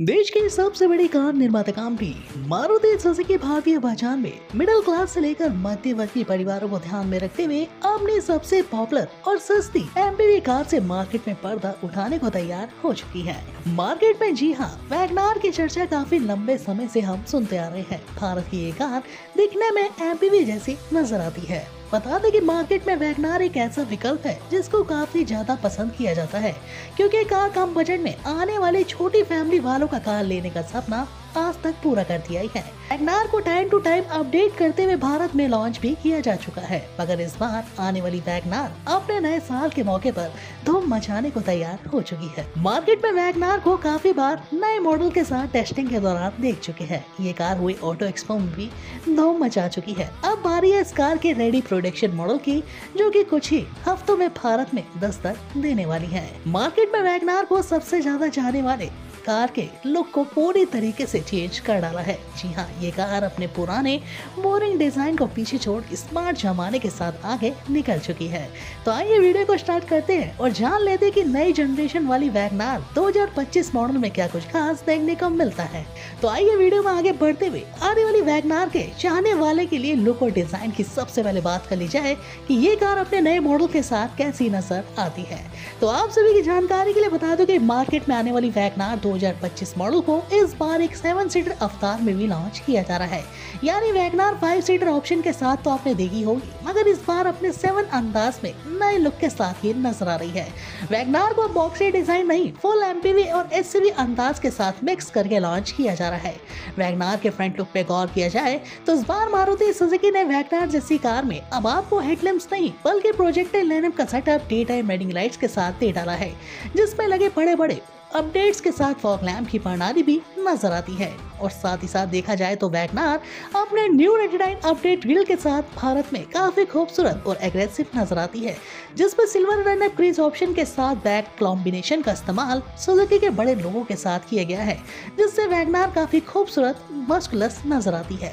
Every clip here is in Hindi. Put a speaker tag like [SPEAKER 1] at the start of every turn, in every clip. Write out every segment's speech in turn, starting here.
[SPEAKER 1] देश की सबसे बड़ी कार निर्माता कंपनी मारुति सुजुकी भारतीय बाज़ार में मिडिल क्लास से लेकर मध्य वर्गीय परिवारों को ध्यान में रखते हुए अपनी सबसे पॉपुलर और सस्ती एमपीवी कार से मार्केट में पर्दा उठाने को तैयार हो चुकी है। मार्केट में जी हाँ वैगनार की चर्चा काफ़ी लंबे समय से हम सुनते आ रहे हैं। भारत की ये कार दिखने में एमपीवी जैसी नज़र आती है। बता दें कि मार्केट में वैगनार एक ऐसा विकल्प है, जिसको काफ़ी ज़्यादा पसंद किया जाता है, क्योंकि कार कम बजट में आने वाले छोटी फैमिली वालों का कार लेने का सपना आज तक पूरा कर दिया है। वैगनार को टाइम टू टाइम अपडेट करते हुए भारत में लॉन्च भी किया जा चुका है। मगर इस बार आने वाली वैगनार अपने नए साल के मौके पर धूम मचाने को तैयार हो चुकी है। मार्केट में वैगनार को काफ़ी बार नए मॉडल के साथ टेस्टिंग के दौरान देख चुके हैं। ये कार हुई ऑटो एक्सपो में भी धूम मचा चुकी है। अब बारी है इस कार के रेडी प्रोडक्शन मॉडल की, जो कि कुछ ही हफ्तों में भारत में दस्तक देने वाली है। मार्केट में वैगनार को सबसे ज़्यादा चाहने वाले कार के लुक को पूरी तरीके से चेंज कर डाला है। जी हाँ ये कार अपने पुराने बोरिंग डिज़ाइन को पीछे छोड़ स्मार्ट जमाने के साथ आगे निकल चुकी है। तो आइए वीडियो को स्टार्ट करते हैं और जान लेते कि नई जनरेशन वाली वैगनार 2025 मॉडल में क्या कुछ खास देखने को मिलता है। तो आइए वीडियो में आगे बढ़ते हुए आने वाली वैगनार के चाहने वाले के लिए लुक और डिज़ाइन की सबसे पहले बात कर ली जाए कि ये कार अपने नए मॉडल के साथ कैसी नज़र आती है। तो आप सभी की जानकारी के लिए बता दो कि मार्केट में आने वाली वैगनार 2025 मॉडल को इस बार एक सेवन सीटर अवतार में भी लॉन्च किया जा रहा है। यानी वैगनार फाइव सीटर ऑप्शन के साथ तो आपने देखी होगी, मगर इस बार अपने सेवन अंदाज में नए लुक के साथ ही नज़र आ रही है। वैगनार को बॉक्सी डिज़ाइन नहीं फुल एमपीवी और एस अंदाज के साथ मिक्स करके लॉन्च किया जा रहा है। वैगनार के फ्रंट लुक पे गौर किया जाए तो इस बार मारुति सुजुकी ने वैगनार जैसी कार में अब आपको हेडलैम्प्स नहीं, बल्कि प्रोजेक्टेड लैम्प का setup day time running lights के साथ दे डाला है, जिसमें लगे बड़े बड़े अपडेट्स के साथ फॉग लैम्प की प्रणाली भी नज़र आती है। और साथ ही साथ देखा जाए तो वैगनार अपने न्यू रेडिडाइन अपडेट ग्रिल के साथ भारत में काफ़ी खूबसूरत और एग्रेसिव नज़र आती है जिसमें सिल्वर रनर क्रीज ऑप्शन के साथ बैक कॉम्बिनेशन का इस्तेमाल सुजुकी के बड़े लोगों के साथ किया गया है, जिससे वैगनार काफ़ी खूबसूरत मस्कुलस नज़र आती है।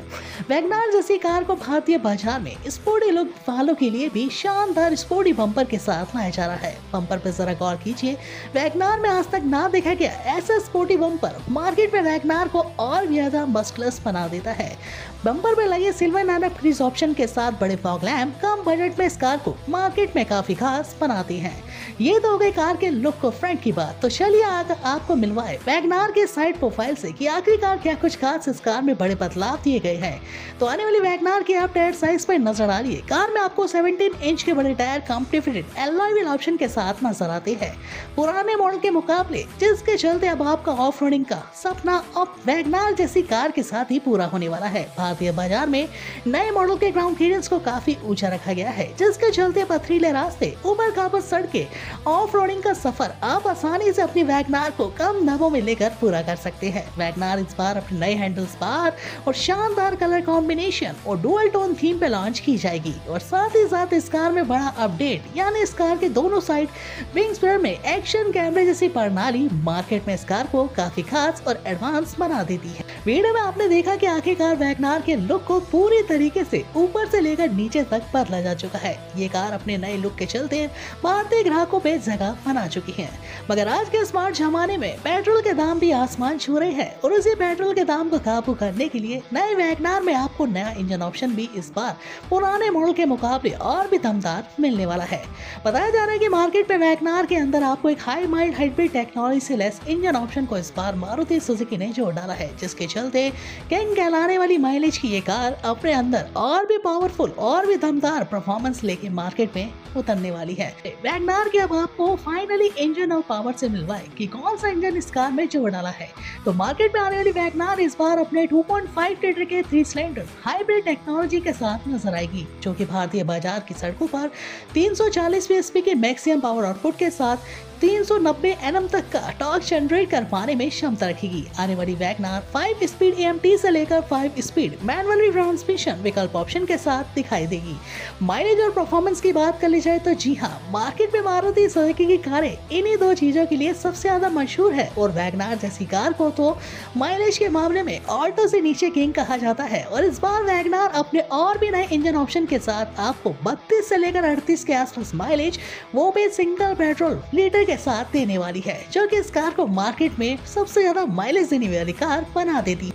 [SPEAKER 1] वैगनार जैसी कार को भारतीय बाज़ार में स्पोर्टी लुक वालों के लिए भी शानदार स्पोर्टी बम्पर के साथ लाया जा रहा है। बम्पर पर जरा गौर कीजिए, वैगनार में आज तक ना देखा गया ऐसा स्पोर्टी बम्पर मार्केट में वैगनार को और ज़्यादा मस्कुलस बना देता है। बम्पर में लगे सिल्वर नाना फ्रीज ऑप्शन के साथ बड़े फॉग लैम्प कम बजट में इस कार को मार्केट में काफ़ी खास बनाते हैं। ये तो हो गई कार के लुक को फ्रंट की बात। तो चलिए आकर आपको मिलवाए वैगनार के साइड प्रोफ़ाइल से कि आखिरकार क्या कुछ खास इस कार में बड़े बदलाव दिए गए हैं। तो आने वाली वैगनार के आप टायर साइज़ पर नज़र आ रही है कार में आपको 17 इंच के बड़े tyre company alloy wheel option के साथ नज़र आते हैं। पुराने मॉडल के मुकाबले, जिसके चलते अब आपका ऑफ़ का सपना अब वैगनार जैसी कार के साथ ही पूरा होने वाला है। भारतीय बाज़ार में नए मॉडल के ग्राउंड क्लियरेंस को काफ़ी ऊँचा रखा गया है, जिसके चलते पथरीले रास्ते ऊपर खापत सड़के ऑफ़ रोडिंग का सफ़र आप आसानी से अपनी वैगनार को कम दामों में लेकर पूरा कर सकते हैं। वैगनार इस बार अपने नए हैंडल्स बार और शानदार कलर कॉम्बिनेशन और डुअल टोन थीम पे लॉन्च की जाएगी और साथ ही साथ इस कार में बड़ा अपडेट यानी इस कार के दोनों साइड विंग्स पर में एक्शन कैमरे जैसी प्रणाली मार्केट में इस कार को काफ़ी खास और एडवांस बना देती है। वीडियो में आपने देखा कि आखिरकार वैगनार के लुक को पूरी तरीके से ऊपर से लेकर नीचे तक बदला जा चुका है। ये कार अपने नए लुक के चलते भारतीय ग्राहकों पे जगह बना चुकी है। मगर आज के स्मार्ट जमाने में पेट्रोल के दाम भी आसमान छू रहे हैं और उसी पेट्रोल के दाम को काबू करने के लिए नए वैगनार में आपको नया इंजन ऑप्शन भी इस बार पुराने मॉडल के मुकाबले और भी दमदार मिलने वाला है। बताया जा रहा है कि मार्केट में वैगनार के अंदर आपको एक हाई माइल्ड हाइब्रिड टेक्नोलॉजी से लेस इंजन ऑप्शन को इस बार मारुति सुजुकी ने जोड़ डाला है जिसके चलते किंग कहलाने वाली माइलेज की ये कार अपने अंदर और भी पावरफुल और भी दमदार परफॉर्मेंस लेके मार्केट में उतरने वाली है। वैगनार के अब आपको फाइनली इंजन और पावर से मिलवाए कि कौन सा इंजन इस कार में जोड़ डाला है। तो मार्केट में आने वाली वैगनार इस बार अपने 2.5 लीटर के थ्री सिलेंडर हाइब्रिड टेक्नोलॉजी के साथ नज़र आएगी, जो कि भारतीय बाज़ार की सड़कों पर 340 बीएचपी के मैक्सिमम पावर आउटपुट के साथ 390 एनएम तक का टॉर्क जनरेट कर पाने में क्षमता रखेगी। आने वाली वैगनार 5 स्पीड एएमटी से लेकर 5 स्पीड मैनुअल ट्रांसमिशन विकल्प ऑप्शन के साथ दिखाई देगी। माइलेज और परफॉर्मेंस की बात कर ली जाए तो जी हाँ मार्केट में मारुति सुजुकी की कारें इन्हीं दो चीज़ों के लिए सबसे ज़्यादा मशहूर है और वैगनार जैसी कार को तो माइलेज के मामले में ऑल्टो से नीचे किंग कहा जाता है और इस बार वैगनार अपने और भी नए इंजन ऑप्शन के साथ आपको बत्तीस से लेकर अड़तीस के आसपास माइलेज वो भी सिंगल पेट्रोल लीटर के साथ देने वाली है, जो कि इस कार को मार्केट में सबसे ज़्यादा माइलेज देने वाली कार बना देती।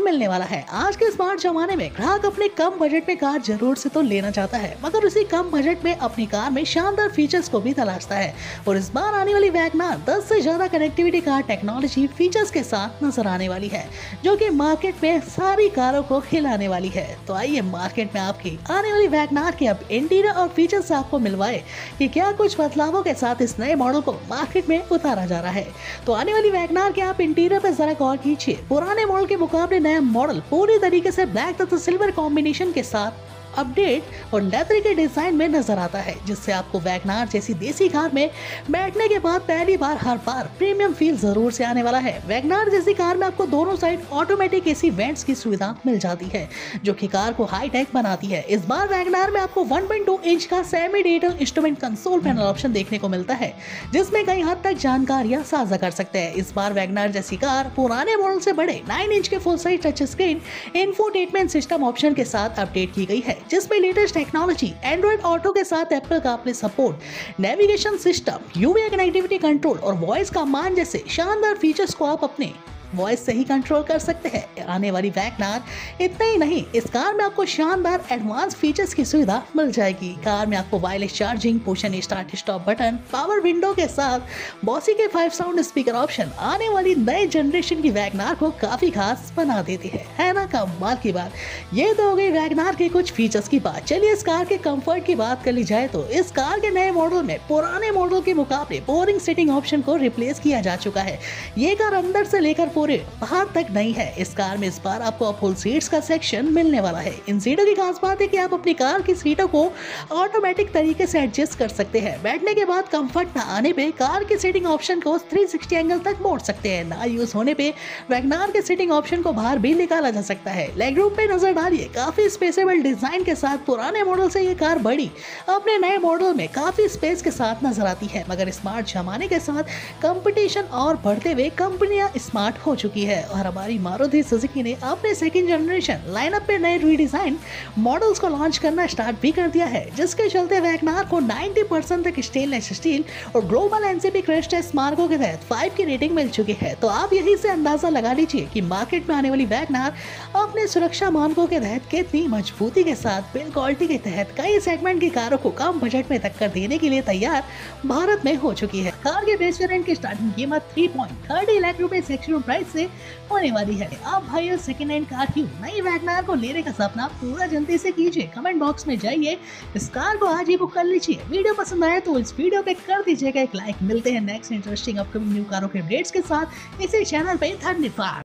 [SPEAKER 1] मिलने वाला है। आज के स्मार्ट जमाने में ग्राहक अपने कम बजट में कार ज़रूर से तो लेना चाहता है, मगर उसी कम बजट में अपनी कार में शानदार फीचर्स को भी तलाशता है। और इस बार आने वाली वैगनार 10 से ज़्यादा कनेक्टिविटी कार टेक्नोलॉजी फीचर्स के साथ नज़र आने वाली है, जो कि मार्केट में सारी कारों को खिलाने वाली है। तो आइए मार्केट में आपकी आने वाली वैगनार के अब इंटीरियर और फीचर्स आपको मिलवाए कि क्या कुछ बदलावों के साथ इस नए मॉडल को मार्केट में उतारा जा रहा है। तो आने वाली वैगनार के आप इंटीरियर पर जरा गौर कीजिए। पुराने मॉडल के मुकाबले नया मॉडल पूरी तरीके से ब्लैक तथा सिल्वर कॉम्बिनेशन के साथ अपडेट और लेदर के डिज़ाइन में नज़र आता है, जिससे आपको वैगनार जैसी देसी कार में बैठने के बाद पहली बार, हर बार प्रीमियम फील ज़रूर से आने वाला है। वैगनार जैसी कार में आपको दोनों साइड ऑटोमेटिक एसी वेंट्स की सुविधा मिल जाती है, जो की कार को हाई टेक बनाती है। इस बार वैगनार में आपको 1.2 इंच का semi digital instrument console panel option देखने को मिलता है, जिसमें कई हद तक जानकारियाँ साझा कर सकते हैं। इस बार वैगनार जैसी कार पुराने मॉडल से बड़े 9 इंच के full size touch screen infotainment system option के साथ अपडेट की गई है। जिसमें लेटेस्ट टेक्नोलॉजी एंड्रॉइड ऑटो के साथ एप्पल का अपने support navigation system UV connectivity control और वॉइस का मान जैसे शानदार फीचर्स को आप अपने वॉइस से ही कंट्रोल कर सकते हैं। आने वाली वैगनार इतना ही नहीं, इस कार में आपको शानदार एडवांस फीचर्स की सुविधा मिल जाएगी। कार में आपको wireless charging option start stop button power window के साथ बॉसी के फाइव साउंड स्पीकर ऑप्शन आने वाली नए जनरेशन की वैगनार को काफ़ी खास बना देती है। है ना, कमाल की बात। ये तो हो गई वैगनार के कुछ फीचर्स की बात। चलिए इस कार के कंफर्ट की बात कर ली जाए तो इस कार के नए मॉडल में पुराने मॉडल के मुकाबले बोरिंग सीटिंग ऑप्शन को रिप्लेस किया जा चुका है। ये कार अंदर से लेकर पूरे बाहर तक नहीं है। इस कार में इस बार आपको फुल सीट्स का सेक्शन मिलने वाला है। इन सीटों की खास बात है कि आप अपनी कार की सीटों को ऑटोमेटिक तरीके से एडजस्ट कर सकते हैं। बैठने के बाद कंफर्ट न आने पे कार के सीटिंग ऑप्शन को 360 एंगल तक मोड़ सकते हैं। ना यूज़ होने पे वैगनार के सीटिंग ऑप्शन को बाहर भी निकाला जा सकता है। लेग रूम पे नज़र डालिए, काफ़ी स्पेसेबल डिज़ाइन के साथ पुराने मॉडल से ये कार बड़ी, अपने नए मॉडल में काफ़ी स्पेस के साथ नज़र आती है। मगर स्मार्ट जमाने के साथ कंपटीशन और बढ़ते हुए कंपनियाँ स्मार्ट हो चुकी है है और हमारी मारुति सुजुकी ने अपने सेकेंड जनरेशन लाइनअप पे नए रीडिजाइन मॉडल्स को लॉन्च करना स्टार्ट भी कर दिया है, जिसके चलते वैगनार को 90 परसेंट तक स्टेनलेस स्टील और ग्लोबल एनसीपी क्रैश टेस्ट मार्गो के तहत फाइव की रेटिंग मिल चुकी है। तो आप यही से अंदाज़ा लगा लीजिए कि मार्केट में आने वाली वैगनार अपने सुरक्षा मानकों के तहत कितनी मजबूती के साथ बिल क्वालिटी के तहत कई सेगमेंट की कारों को कम बजट में टक्कर देने के लिए तैयार भारत में हो चुकी है। कार के बेस वेरिएंट की स्टार्टिंग कीमत थ्री पॉइंट थर्टी लाख रूपए सेक्शन प्राइस से होने वाली है। अब भाई सेकेंड हैंड कार क्यों नई वैगनार को लेने का सपना पूरा जल्दी से कीजिए। कमेंट बॉक्स में जाइए। इस कार को आज ही बुक कर लीजिए। वीडियो पसंद आए तो इस वीडियो पे कर दीजिएगा एक लाइक मिलते हैं नेक्स्ट इंटरेस्टिंग अपकमिंग न्यू कारों के अपडेट्स के साथ। इसी चैनल पे धन्यवाद।